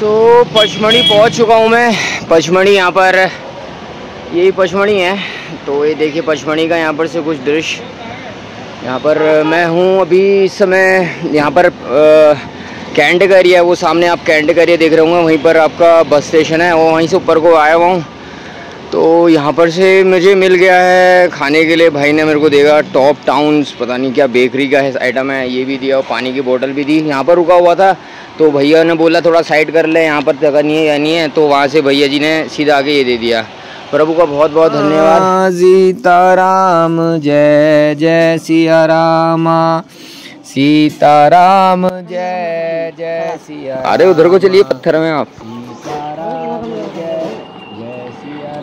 तो पचमढ़ी पहुँच चुका हूँ मैं। पचमढ़ी यहाँ पर, यही पचमढ़ी है। तो ये देखिए, पचमढ़ी का यहाँ पर से कुछ दृश्य। यहाँ पर मैं हूँ अभी इस समय, यहाँ पर कैंट का एरिया वो सामने आप कैंट का एरिया देख रहे होंगे। वहीं पर आपका बस स्टेशन है वो वहीं से ऊपर को आया हुआ हूँ। तो यहाँ पर से मुझे मिल गया है खाने के लिए। भाई ने मेरे को देगा टॉप टाउन्स, पता नहीं क्या, बेकरी का है आइटम है, ये भी दिया, और पानी की बोतल भी दी। यहाँ पर रुका हुआ था तो भैया ने बोला थोड़ा साइड कर ले यहाँ पर जगह नहीं है या नहीं है तो वहाँ से भैया जी ने सीधा आके ये दे दिया। प्रभु का बहुत बहुत धन्यवाद। सीताराम जय जय सिया रामा। सीताराम जय जय सिया अरे उधर को चलिए पत्थर में आप।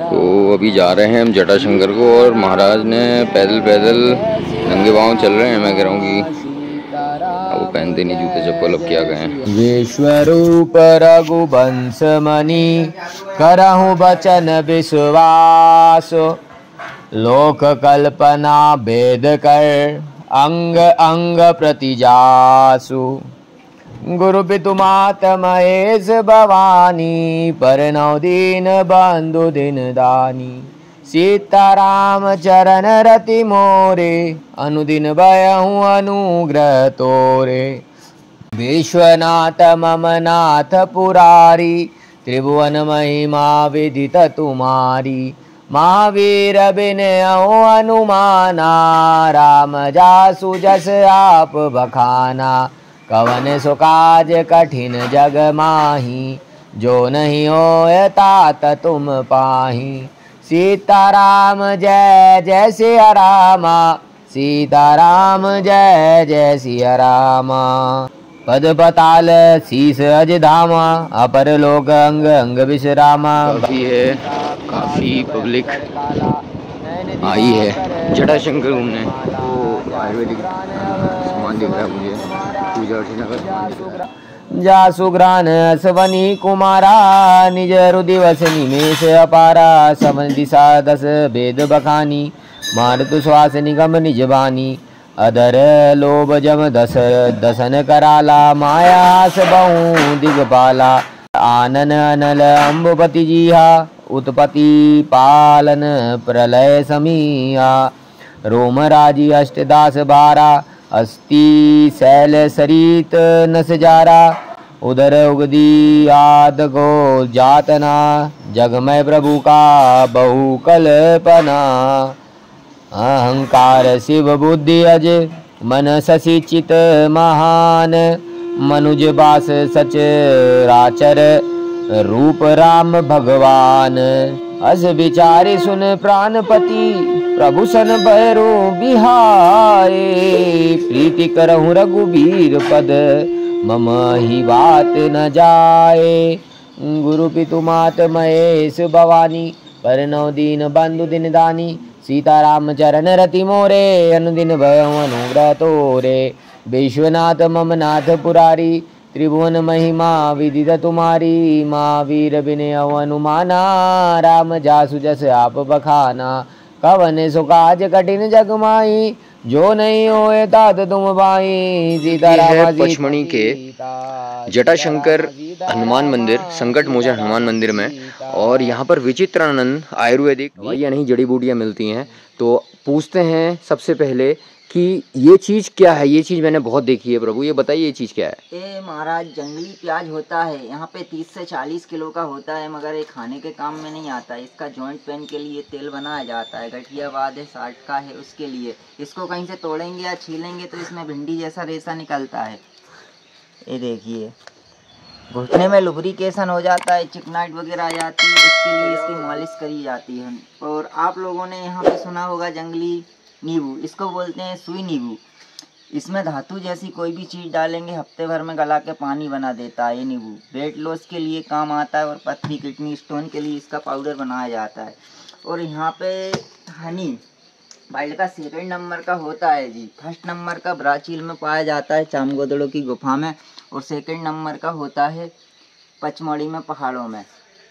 तो अभी जा रहे हैं हम जटाशंकर को और महाराज ने पैदल पैदल नंगे पाँव चल रहे हैं मैं कह रहा हूँ कि पहनते नहीं, जूते चप्पल अब क्या कहें विश्वरूप रघुवंश मणि करहु बचन विश्वास लोक कल्पना वेद कर अंग अंग प्रतिजासु। गुरु पितु मात महेश भवानी, पर नौ दीन बंधु दिन दानी। सीताराम चरण रति मोरे अनुदिन भयहूँ अनुग्रह तोरे विश्वनाथ मम नाथ पुरारी त्रिभुवन महिमा विदित तुम्हारी महावीर विनय अनुमाना राम जासु जस आप बखाना। कवन सुकाज कठिन जग माही जो नहीं हो तात तुम पाही सीताराम जय जय सिया रामा। सीताराम जय जय सिया रामा। पद पताल शीस अज धामा अपर लोक अंग अंग विश्रामा। काफ़ी है काफ़ी पब्लिक आई है। जटा शंकर घूमने। तो आयुर्वेदिक सामान दिख रहा है मुझे। पूजा अर्चना का जा सवनी कुमारा, निज रुदिवस निमेश अपारा सवन दिशा दस भेद बखानी, मारतु श्वास निगम निज बानी अदर लोभ जम दस, दसन कराला, मायास बहु दिगपाला आनन अनल अम्बुपति जीहा, उत्पत्ति पालन प्रलय समीहा, रोम राज़ी अष्टदास बारा अस्ति शैल सरित नसजारा उधर उगदी आद गो जातना जग जगमय प्रभु का बहु कल्पना अहंकार शिव बुद्धि अज, मन शशि चित महान। मनुज बास सच राचर, रूप राम भगवान। अस विचारे सुन प्राणपति प्रभु सन भैरो बिहारे प्रीति करहु रघुबीर पद, मम ही बात न जाए। गुरु पितु मात महेश भवानी, पर नौ दीन बंधु दिन दानी, सीताराम चरण रति मोरे, अनुदिन भय अनुग्रह तोरे विश्वनाथ मम नाथ पुरारी, त्रिभुवन महिमा विदित तुम्हारी माँ वीर विनय अनुमाना, राम जासु जस आप बखाना कवन सुकाज कठिन जग माई जो नहीं होए तात तुम भाई सीताराम पचमणि के जटाशंकर हनुमान मंदिर संकट मोचन हनुमान मंदिर में। और यहाँ पर विचित्रानंद आयुर्वेदिक या नहीं जड़ी बूटियाँ मिलती हैं। तो पूछते हैं सबसे पहले कि ये चीज़ क्या है? ये चीज़ मैंने बहुत देखी है प्रभु। ये बताइए, ये चीज़ क्या है? ये महाराज, जंगली प्याज होता है। यहाँ पे 30 से 40 किलो का होता है, मगर ये खाने के काम में नहीं आता। इसका जॉइंट पेन के लिए तेल बनाया जाता है। गठियावाद है साठ का है उसके लिए। इसको कहीं से तोड़ेंगे या छीलेंगे तो इसमें भिंडी जैसा रेसा निकलता है। ये देखिए, घुटने में लुब्रिकेशन हो जाता है चिकनाइट वगैरह आ जाती है। इसके लिए इसकी मालिश करी जाती है। और आप लोगों ने यहाँ पे सुना होगा, जंगली नींबू, इसको बोलते हैं सुई नींबू। इसमें धातु जैसी कोई भी चीज़ डालेंगे, हफ़्ते भर में गला के पानी बना देता है ये नींबू। वेट लॉस के लिए काम आता है और पथरी किडनी स्टोन के लिए इसका पाउडर बनाया जाता है। और यहाँ पे हनी वाइल्ड का सेकेंड नंबर का होता है जी। फ़र्स्ट नंबर का ब्राचील में पाया जाता है चामगोदड़ों की गुफा में। और सेकेंड नंबर का होता है पचमढ़ी में पहाड़ों में।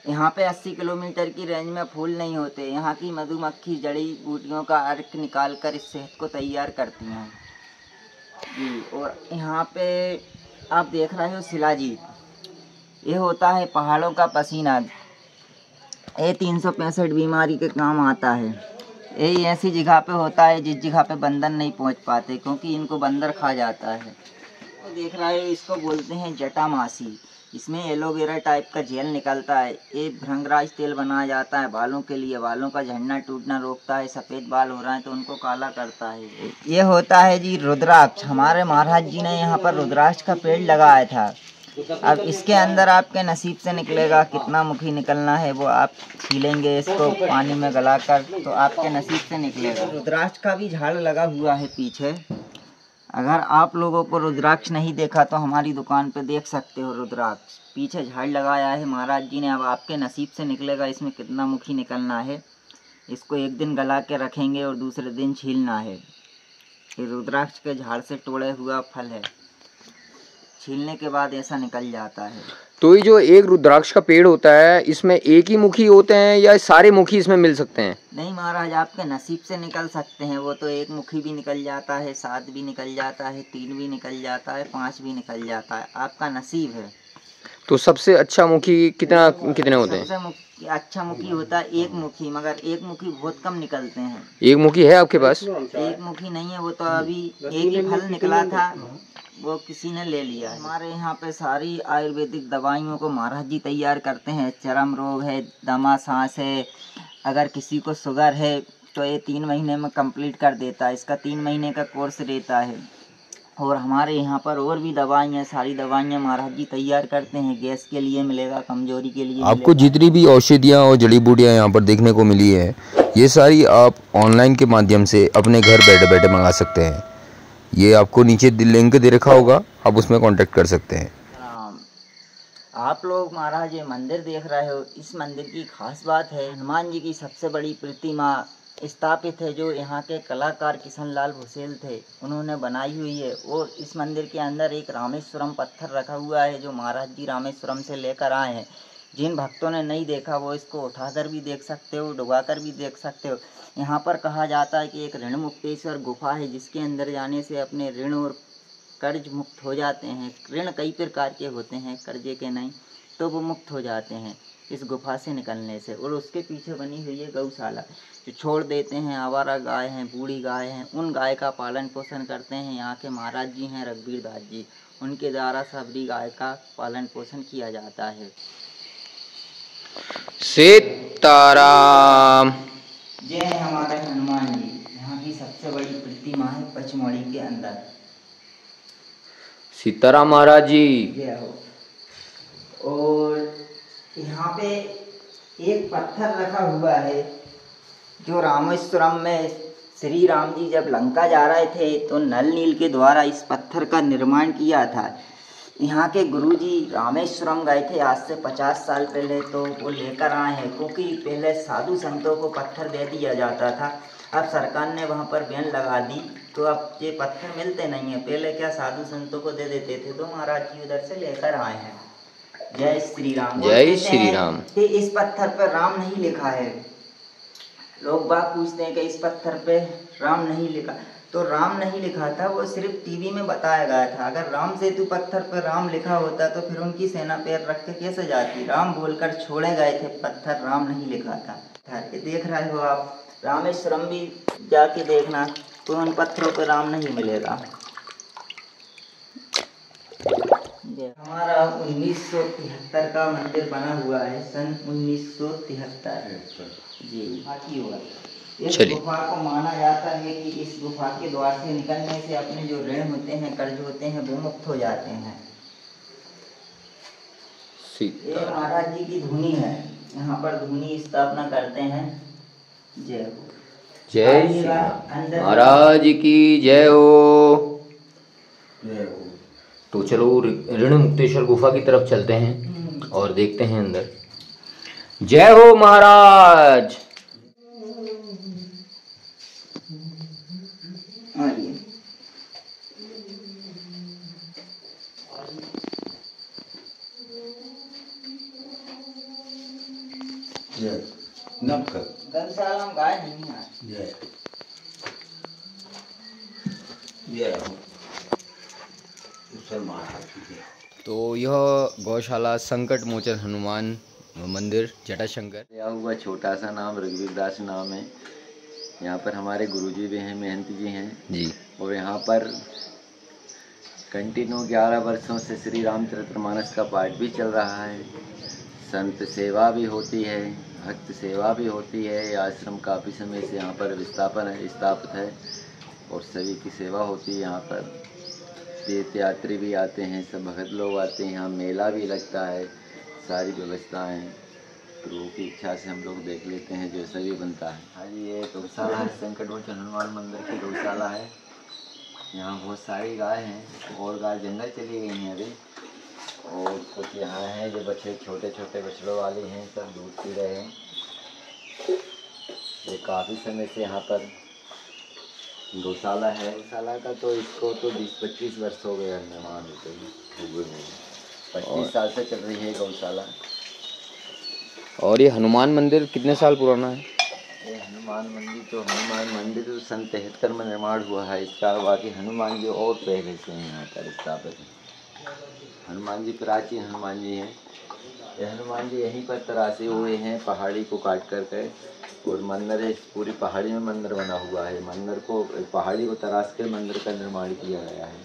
यहाँ पे 80 किलोमीटर की रेंज में फूल नहीं होते। यहाँ की मधुमक्खी जड़ी बूटियों का अर्क निकाल कर इस सेहत को तैयार करती हैं। जी, और यहाँ पे आप देख रहे हो शिलाजीत ये होता है पहाड़ों का पसीना। ये तीन सौ पैंसठ बीमारी के काम आता है। ये ऐसी जगह पे होता है जिस जगह पे बंदर नहीं पहुँच पाते, क्योंकि इनको बंदर खा जाता है। तो देख रहा है इसको बोलते हैं जटामासी। इसमें एलोवेरा टाइप का जेल निकलता है। ये भ्रंगराज तेल बनाया जाता है बालों के लिए। बालों का झड़ना टूटना रोकता है। सफ़ेद बाल हो रहा है तो उनको काला करता है। ये होता है जी रुद्राक्ष। हमारे महाराज जी ने यहाँ पर रुद्राक्ष का पेड़ लगाया था। अब इसके अंदर आपके नसीब से निकलेगा कितना मुखी निकलना है। वो आप छीलेंगे इसको पानी में गलाकर तो आपके नसीब से निकलेगा। रुद्राक्ष का भी झाड़ लगा हुआ है पीछे। अगर आप लोगों को रुद्राक्ष नहीं देखा तो हमारी दुकान पे देख सकते हो रुद्राक्ष। पीछे झाड़ लगाया है महाराज जी ने। अब आपके नसीब से निकलेगा, इसमें कितना मुखी निकलना है। इसको एक दिन गला के रखेंगे और दूसरे दिन छीलना है। ये रुद्राक्ष के झाड़ से तोड़े हुआ फल है। छीलने के बाद ऐसा निकल जाता है। तो ये जो एक रुद्राक्ष का पेड़ होता है इसमें एक ही मुखी होते हैं या सारे मुखी इसमें मिल सकते हैं? नहीं महाराज आपके नसीब से निकल सकते हैं। वो तो एक मुखी भी निकल जाता है सात भी निकल जाता है तीन भी निकल जाता है पाँच भी निकल जाता है। आपका नसीब है। तो सबसे अच्छा मुखी कितना कितने होते हैं? मुखी अच्छा मुखी होता है एक मुखी मगर एक मुखी बहुत कम निकलते हैं। एक मुखी है आपके पास? एक मुखी नहीं है वो तो अभी एक ही फल निकला था। वो किसी ने ले लिया है। हमारे यहाँ पे सारी आयुर्वेदिक दवाइयों को महाराज जी तैयार करते हैं। चरम रोग है दमा सांस है। अगर किसी को शुगर है तो ये तीन महीने में कंप्लीट कर देता है। इसका तीन महीने का कोर्स रहता है। और हमारे यहाँ पर और भी दवाइयाँ सारी दवाइयाँ महाराज जी तैयार करते हैं। गैस के लिए मिलेगा कमज़ोरी के लिए आपको जितनी भी औषधियाँ और जड़ी बूटियाँ यहाँ पर देखने को मिली है ये सारी आप ऑनलाइन के माध्यम से अपने घर बैठे बैठे मंगा सकते हैं। ये आपको नीचे लिंक दे रखा होगा आप उसमें कांटेक्ट कर सकते हैं। हाँ, आप लोग महाराज ये मंदिर देख रहे हो इस मंदिर की खास बात है हनुमान जी की सबसे बड़ी प्रतिमा स्थापित है जो यहाँ के कलाकार किशन लाल भुसेल थे उन्होंने बनाई हुई है और इस मंदिर के अंदर एक रामेश्वरम पत्थर रखा हुआ है जो महाराज जी रामेश्वरम से लेकर आए हैं। जिन भक्तों ने नहीं देखा वो इसको उठाकर भी देख सकते हो, डुबाकर भी देख सकते हो। यहाँ पर कहा जाता है कि एक ऋण मुक्तेश्वर गुफा है, जिसके अंदर जाने से अपने ऋण और कर्ज मुक्त हो जाते हैं। ऋण कई प्रकार के होते हैं, कर्जे के नहीं तो वो मुक्त हो जाते हैं इस गुफा से निकलने से। और उसके पीछे बनी हुई है गौशाला, जो छोड़ देते हैं, आवारा गाय हैं, बूढ़ी गाय हैं, उन गाय का पालन पोषण करते हैं। यहाँ के महाराज जी हैं, रघुवीर दास जी, उनके द्वारा सबरी गाय का पालन पोषण किया जाता है। सीताराम। जय हमारे हनुमान जी। यहाँ की सबसे बड़ी प्रतिमा है पचमढ़ी के अंदर। सीताराम महाराज जी। हो। और यहाँ पे एक पत्थर रखा हुआ है जो रामेश्वरम में श्री राम जी जब लंका जा रहे थे तो नल नील के द्वारा इस पत्थर का निर्माण किया था। यहाँ के गुरुजी रामेश्वरम गए थे आज से पचास साल पहले तो वो लेकर आए हैं क्योंकि पहले साधु संतों को पत्थर दे दिया जाता था। अब सरकार ने वहाँ पर बैन लगा दी तो अब ये पत्थर मिलते नहीं हैं। पहले क्या साधु संतों को दे देते थे तो महाराज जी उधर से लेकर आए हैं। जय श्री राम। जय श्री राम। कि इस पत्थर पर राम नहीं लिखा है। लोग बात पूछते हैं कि इस पत्थर पे राम नहीं लिखा। तो राम नहीं लिखा था, वो सिर्फ़ टीवी में बताया गया था। अगर राम सेतु पत्थर पर राम लिखा होता तो फिर उनकी सेना पैर रख के कैसे जाती? राम बोलकर छोड़े गए थे, पत्थर राम नहीं लिखा था। ये देख रहे हो आप, रामेश्वरम भी जाके देखना तो उन पत्थरों पर राम नहीं मिलेगा। हमारा उन्नीस सौ तिहत्तर का मंदिर बना हुआ है, सन उन्नीस जी, बाकी हुआ इस चलिए। गुफा को माना जाता है कि इस गुफा के द्वार से निकलने से अपने जो ऋण होते हैं कर्ज होते हैं वो मुक्त हो जाते हैं। ये महाराज जी की धुनी है। यहाँ पर धुनी स्थापना करते हैं। जय हो। जय महाराज की जय हो। तो चलो ऋण मुक्तेश्वर गुफा की तरफ़ चलते हैं हम्म, और देखते हैं अंदर। जय हो महाराज। गाय नहीं है। तो यह गौशाला संकट मोचन हनुमान मंदिर जटाशंकर। यह हुआ छोटा सा नाम रघुवीर दास नाम है। यहाँ पर हमारे गुरुजी भी हैं महंत जी हैं। जी। और यहाँ पर कंटिन्यू ग्यारह वर्षों से श्री रामचरित्र मानस का पाठ भी चल रहा है। संत सेवा भी होती है। भक्त सेवा भी होती है आश्रम काफ़ी समय से यहाँ पर विस्थापन है स्थापित है और सभी की सेवा होती है यहाँ पर। तीर्थ यात्री भी आते हैं, सब भगत लोग आते हैं, यहाँ मेला भी लगता है, सारी व्यवस्थाएँ प्रभु की इच्छा से हम लोग देख लेते हैं, जो सभी बनता है। हाँ जी, ये गौशाला है संकट मोचन हनुमान मंदिर की गौशाला है। यहाँ बहुत सारी गाय हैं, और गाय जंगल चली गई हैं अभी। और कुछ यहाँ हैं जो बच्चे छोटे छोटे बछड़ों वाले हैं सब दूध पी रहे हैं। ये काफ़ी समय से यहाँ पर गौशाला है। गौशाला का तो इसको तो बीस पच्चीस वर्ष हो गए निर्माण होते हुए पच्चीस साल से चल रही है गौशाला और ये हनुमान मंदिर कितने साल पुराना है? ये हनुमान मंदिर तो हनुमान मंदिर तो सन तिहत्तर में निर्माण हुआ है। इसका बाकी हनुमान जी और पहले से यहाँ पर स्थापित। हैं हनुमान जी प्राचीन हनुमान जी हैं। ये हनुमान जी यहीं पर तरासे हुए हैं पहाड़ी को काट कर के। और मंदिर है पूरी पहाड़ी में मंदिर बना हुआ है। मंदिर को पहाड़ी को तराश कर मंदिर का निर्माण किया गया है।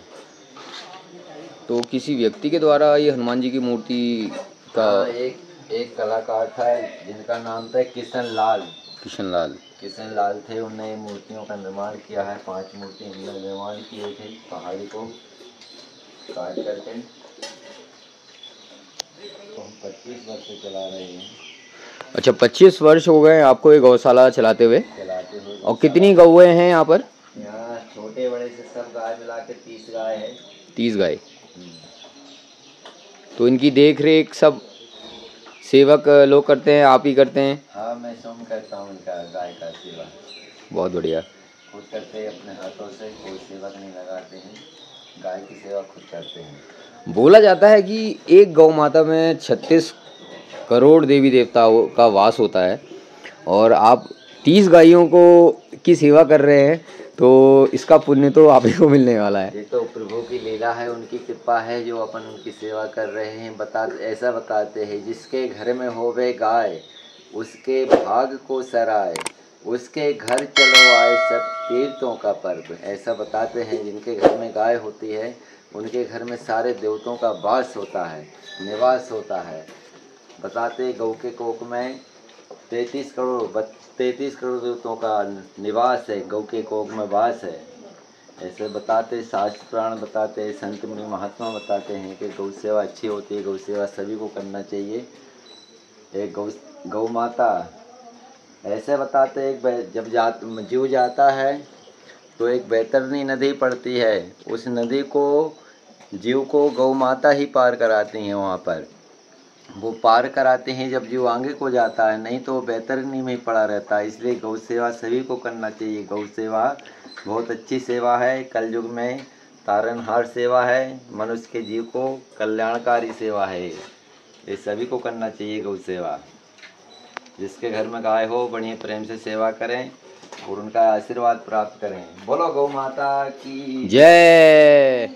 तो किसी व्यक्ति के द्वारा ये हनुमान जी की मूर्ति का हाँ, एक एक कलाकार था जिनका नाम था किशन लाल। किशन लाल। किशन लाल थे उन्होंने मूर्तियों का निर्माण किया है। पाँच मूर्ति निर्माण किए थे पहाड़ी को। काट करके तो हम पच्चीस वर्ष से चला रहे हैं। अच्छा पच्चीस वर्ष हो गए आपको ये गौशाला चलाते हुए। चलाते हुए और कितनी गौएँ हैं यहाँ पर? यहाँ छोटे बड़े से सब गाय मिला के तीस गाय है। तीस गाय। तो इनकी देख रेख सब सेवक लोग करते हैं आप ही करते हैं? हाँ मैं स्वयं करता हूँ इनका गाय का सेवा। बहुत बढ़िया। खुद करते हैं अपने हाथों से कोई सेवक नहीं लगाते हैं। गाय की सेवा खुद करते हैं। बोला जाता है कि एक गौ माता में छत्तीस करोड़ देवी देवताओं का वास होता है और आप तीस गायों को की सेवा कर रहे हैं तो इसका पुण्य तो आप ही को मिलने वाला है। ये तो प्रभु की लीला है उनकी कृपा है जो अपन उनकी सेवा कर रहे हैं। बता ऐसा बताते हैं जिसके घर में होवे गाय उसके भाग को सराय। उसके घर चलो आए सब तीर्थों का पर्व। ऐसा बताते हैं जिनके घर में गाय होती है, उनके घर में सारे देवताओं का वास होता है, निवास होता है। बताते गौ के कोक में, तैतीस करोड़ तैतीस करोड़ देवताओं का निवास है गौ के कोक में वास है। ऐसे बताते शास्त्र प्राण बताते संत मुनि महात्मा बताते हैं कि गौ सेवा अच्छी होती है गौ सेवा सभी को करना चाहिए। एक गौ गौ माता ऐसे बताते एक जब जा जीव जाता है तो एक बैतरनी नदी पड़ती है। उस नदी को, जीव को गौ माता ही पार कराती हैं वहाँ पर। वो पार कराते हैं जब जीव आगे को जाता है, नहीं तो वो बैतरनी में पड़ा रहता है। इसलिए गौ सेवा सभी को करना चाहिए। गौ सेवा बहुत अच्छी सेवा है। कल युग में तारनहार सेवा है। मनुष्य के जीव को कल्याणकारी सेवा है। ये सभी को करना चाहिए गौ सेवा। जिसके घर में गाय हो बढ़िया प्रेम से सेवा करें और उनका आशीर्वाद प्राप्त करें। बोलो गौ माता की। जय।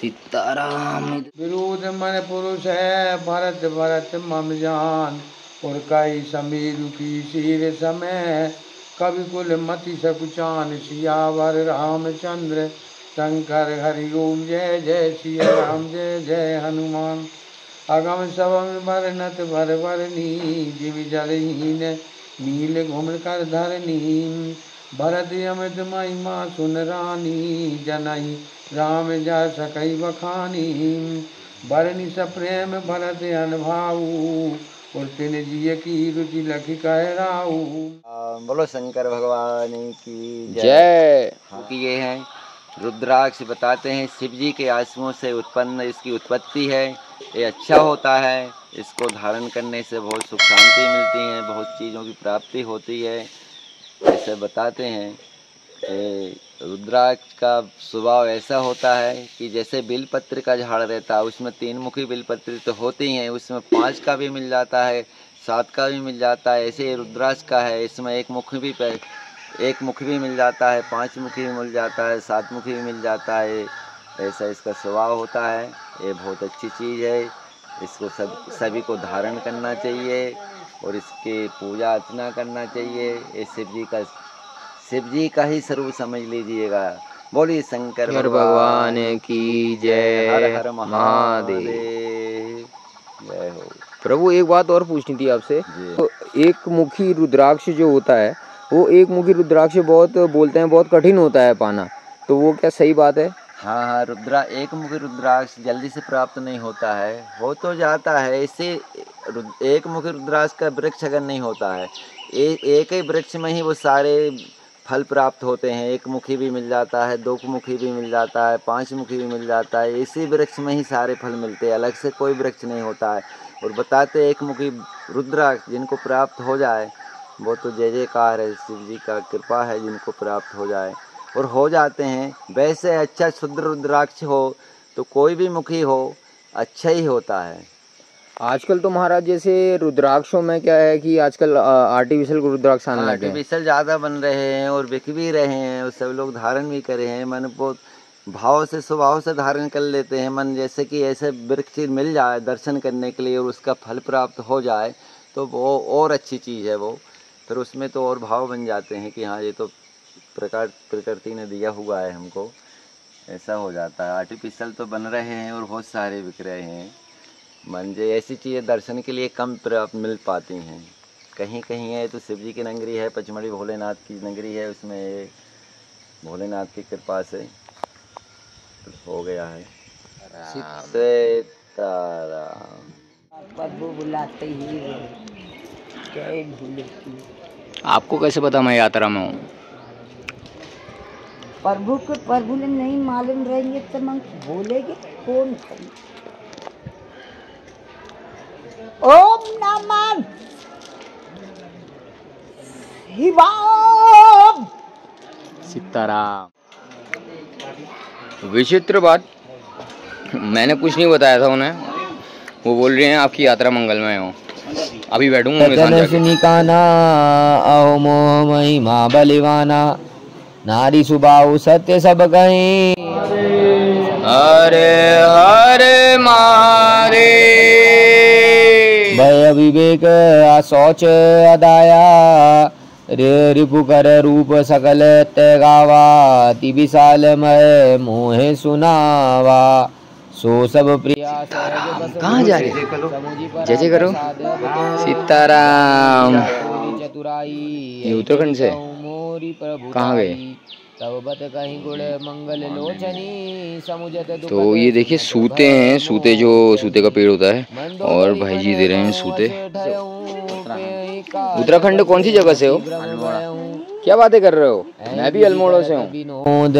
सीताराम। विरोध मन पुरुष है भरत भरत मम जान। और कई समीर की शीर समय कवि कुल मति सकुचान सियावर रामचंद्र। शंकर हरि ओम जय जय सिया राम जय जय हनुमान। अगम सबम वर्णत भर वर्णी जिम जलहीन नील घुमर कर धरनी भरत अमित महिमा सुन रानी जनई राम जा सकई बखानी। बरनी स प्रेम भरत अनभाऊ और तिन जिय की रुचि लखी कह राऊ। बोलो शंकर भगवान की जय। क्योंकि ये हैं रुद्राक्ष बताते हैं शिव जी के आंसुओं से उत्पन्न इसकी उत्पत्ति है। ये अच्छा होता है। इसको धारण करने से बहुत सुख शांति मिलती है, बहुत चीज़ों की प्राप्ति होती है। ऐसे बताते हैं रुद्राक्ष का स्वभाव ऐसा होता है कि जैसे बिलपत्र का झाड़ रहता है, उसमें तीन मुखी बिलपत्र तो होते ही हैं उसमें पाँच का भी मिल जाता है, सात का भी मिल जाता है। ऐसे रुद्राक्ष का है, इसमें एक मुख भी पे, एक मुख भी मिल जाता है, पाँच मुखी भी मिल जाता है, सात मुखी भी मिल जाता है। ऐसा इसका स्वभाव होता है। ये बहुत अच्छी चीज़ है। इसको सब सभी को धारण करना चाहिए और इसके पूजा अर्चना करना चाहिए। ये शिव जी का शिव जी का ही स्वरूप समझ लीजिएगा। बोलिए शंकर भगवान की जय। हर हर महादेव। जय हो। प्रभु एक बात और पूछनी थी आपसे। तो एक मुखी रुद्राक्ष जो होता है वो एक मुखी रुद्राक्ष बहुत बोलते हैं बहुत कठिन होता है पाना। तो वो क्या सही बात है? हाँ हाँ रुद्रा एक मुखी रुद्राक्ष जल्दी से प्राप्त नहीं होता है। हो तो जाता है इसे एक मुखी रुद्राक्ष का वृक्ष अगर नहीं होता है ए, एक ही वृक्ष में ही वो सारे फल प्राप्त होते हैं। एक मुखी भी मिल जाता है दो मुखी भी मिल जाता है पाँच मुखी भी मिल जाता है। इसी वृक्ष में ही सारे फल मिलते हैं अलग से कोई वृक्ष नहीं होता है। और बताते एक मुखी रुद्राक्ष जिनको प्राप्त हो जाए वो तो जय जयकार है शिव जी का कृपा है जिनको प्राप्त हो जाए। और हो जाते हैं। वैसे अच्छा शुद्ध रुद्राक्ष हो तो कोई भी मुखी हो अच्छा ही होता है। आजकल तो महाराज जैसे रुद्राक्षों में क्या है कि आजकल आर्टिफिशियल रुद्राक्ष आने लगे आर्टिफिशियल ज़्यादा बन रहे हैं और बिक भी रहे हैं और सब लोग धारण भी करे हैं। मन बहुत भाव से स्वभाव से धारण कर लेते हैं। मन जैसे कि ऐसे वृक्ष मिल जाए दर्शन करने के लिए और उसका फल प्राप्त हो जाए तो वो और अच्छी चीज़ है वो। फिर उसमें तो और भाव बन जाते हैं कि हाँ ये तो प्रकार प्रकृति ने दिया हुआ है हमको। ऐसा हो जाता है। आर्टिफिशियल तो बन रहे हैं और बहुत सारे बिक रहे हैं। मंजे ऐसी चीज़ें दर्शन के लिए कम प्राप्त मिल पाती हैं। कहीं कहीं है तो शिव जी की नगरी है पचमढ़ी भोलेनाथ की नगरी है उसमें ये भोलेनाथ की कृपा से हो गया है। बुलाते ही जय भूले आपको कैसे पता मैं यात्रा में हूँ? प्रभु को प्रभु ने नहीं मालूम रहेंगे तो हम बोलेंगे कौन खड़ी ओम नमः। सीताराम। विचित्र बात। मैंने कुछ नहीं बताया था उन्हें। वो बोल रहे हैं आपकी यात्रा मंगलमय हो। अभी बैठूँगा जाके। निकाना अहो मोह महिमा बलिवाना। नारी सुबाऊ सत्य सब कहीं। हरे हरे मारे भय विवेक असौच अदाया। रे रिपु कर रूप सकल गावा। ति विशाल मय मोहे सुनावा। सो सब प्रिया कहाँ जा रहे जय जय करो। सीताराम। चतुराई ये उत्तराखंड से? मोरी प्रभु कहाँ गए? तो ये देखिए सूते हैं सूते जो सूते का पेड़ होता है और भाई जी दे रहे हैं सूते। उत्तराखंड। कौन सी जगह से हो? क्या बातें कर रहे हो? मैं भी अल्मोड़ा से हूँ। विनोद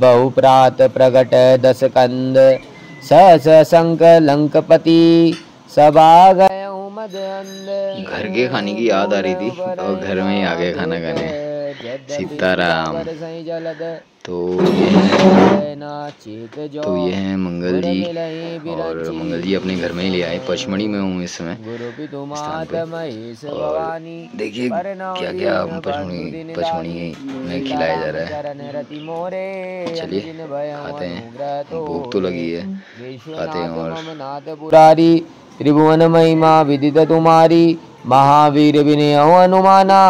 बहुप्रात प्रगट दस कंद सहस संक लंकपति सबा मद अंध घर के खाने की याद आ रही थी और घर में ही आ गए खाना खाने। सीताराम। तो ये तो ये है मंगल जी। और मंगल जी अपने घर में ही ले आए। पचमढ़ी में हूँ इस समय। देखिए क्या क्या पचमढ़ी पचमढ़ी में खिलाया जा रहा है। चलिए, खाते हैं। भूख तो लगी है। खाते हैं और त्रिभुवन महिमा विदित तुम्हारी, महावीर विनय अनुमाना